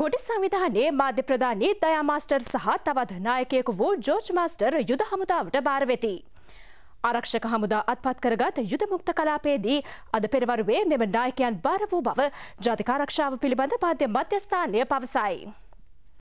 කොටි සංවිධානයේ මාධ්‍ය ප්‍රධානී දයා මාස්ටර් සහ තවත් නායකයෙකු වූ ජෝර්ජ් මාස්ටර් යුද හමුදාවට භාර වෙති. ආරක්ෂක හමුදා අත්පත් කරගත් යුද මුක්ත කලාපයේදී අද පෙරවරුවේ මෙම නායකයන් භාර වූ බව ජාතික ආරක්ෂාව පිළිබඳ මාධ්‍ය මධ්‍යස්ථානය පවසයි.